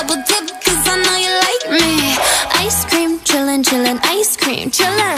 double dip, cause I know you like me. Ice cream, chillin', chillin', ice cream, chillin'.